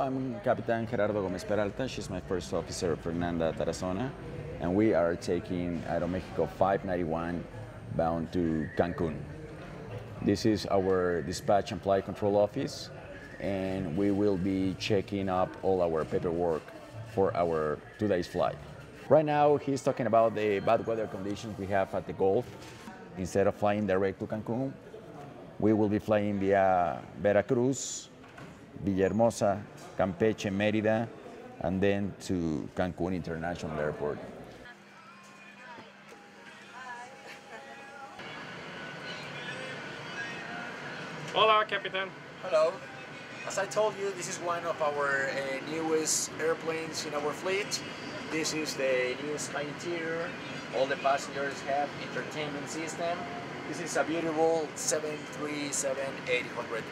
I'm Captain Gerardo Gomez Peralta. She's my first officer, Fernanda Tarazona. And we are taking Aeromexico 591 bound to Cancun. This is our dispatch and flight control office, and we will be checking up all our paperwork for our two days flight. Right now, he's talking about the bad weather conditions we have at the Gulf. Instead of flying direct to Cancun, we will be flying via Veracruz, Villahermosa, Campeche, Mérida, and then to Cancun International Airport. Hola, Capitan. Hello. As I told you, this is one of our uh, newest airplanes in our fleet. This is the new Sky Interior. All the passengers have entertainment system. This is a beautiful 737-800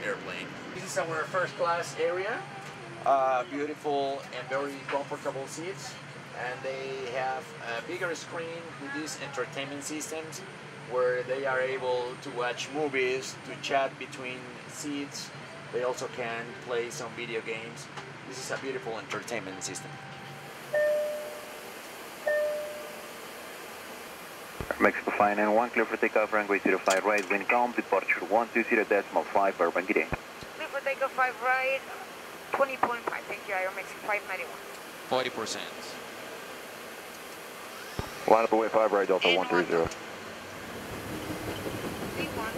airplane. This is our first class area. Uh, beautiful and very comfortable seats. And they have a bigger screen with these entertainment systems where they are able to watch movies, to chat between seats. They also can play some video games. This is a beautiful entertainment system. Mexico flying in 1 clear for takeoff runway 05 right, wind calm, departure 120.5 urban getting. Clear for takeoff 5 right, 20.5, thank you, Aeromexico 591. 40%. Line up away 5 right, Delta 130. V1,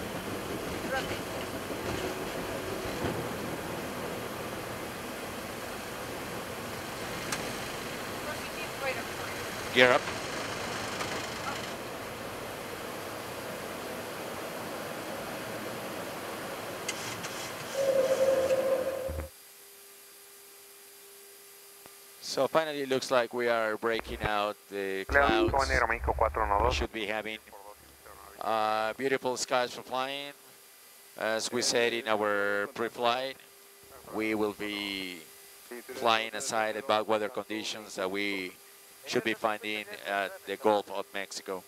rotate. Positive right of fire. Gear up. So finally it looks like we are breaking out the clouds. We should be having uh, beautiful skies for flying. As we said in our pre-flight, we will be flying aside the bad weather conditions that we should be finding at the Gulf of Mexico.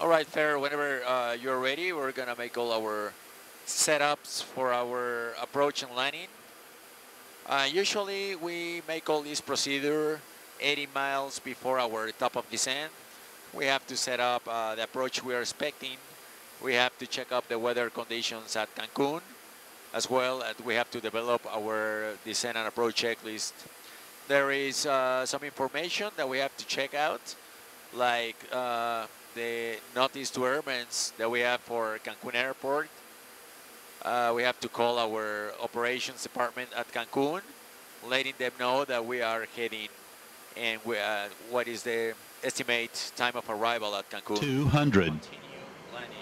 All right, Fair, whenever uh, you're ready, we're gonna make all our setups for our approach and landing. Uh, usually we make all this procedure 80 miles before our top of descent. We have to set up uh, the approach we are expecting. We have to check up the weather conditions at Cancun, as well as we have to develop our descent and approach checklist. There is uh, some information that we have to check out, like uh, the notice to airmen that we have for Cancun Airport. Uh, we have to call our operations department at Cancun, letting them know that we are heading and we, uh, what is the estimate time of arrival at Cancun. 200. Continue landing.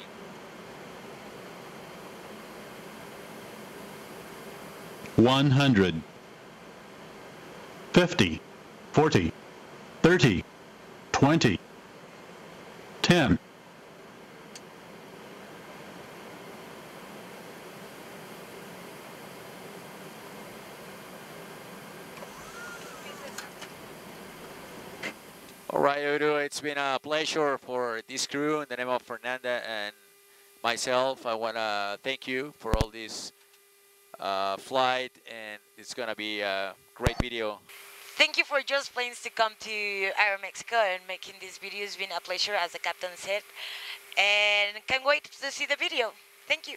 One hundred. Fifty. Forty. Thirty. Twenty. Ten. Udo, it's been a pleasure for this crew in the name of Fernanda and myself. I want to thank you for all this uh, flight, and it's going to be a great video. Thank you for Just Planes to come to Aeromexico and making this video. It's been a pleasure, as the captain said. And can't wait to see the video. Thank you.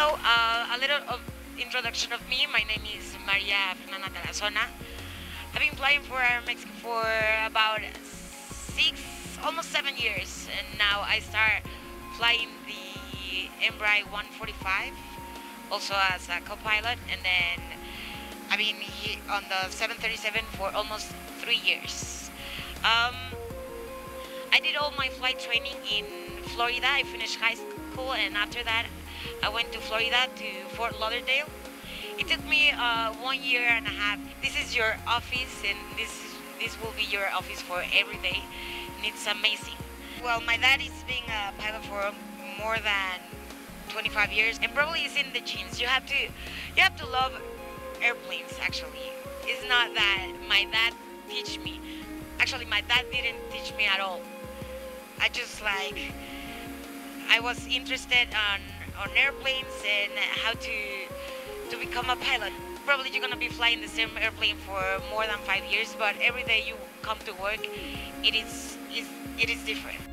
Hello, uh, a little of introduction of me. My name is Maria Fernanda Tarazona. I've been flying for Aeromexico for about six, almost seven years, and now I start flying the Embraer 145, also as a co-pilot, and then I've been on the 737 for almost three years. Um, I did all my flight training in Florida. I finished high school, and after that, I went to Florida to Fort Lauderdale. It took me uh, one year and a half. This is your office, and this is, this will be your office for every day, and it's amazing. Well, my dad is being a pilot for more than 25 years, and probably it's in the genes. You have to, you have to love airplanes. Actually, it's not that my dad teach me. Actually, my dad didn't teach me at all. I just like I was interested on on airplanes and how to to become a pilot. Probably you're gonna be flying the same airplane for more than five years, but every day you come to work, it is it is different.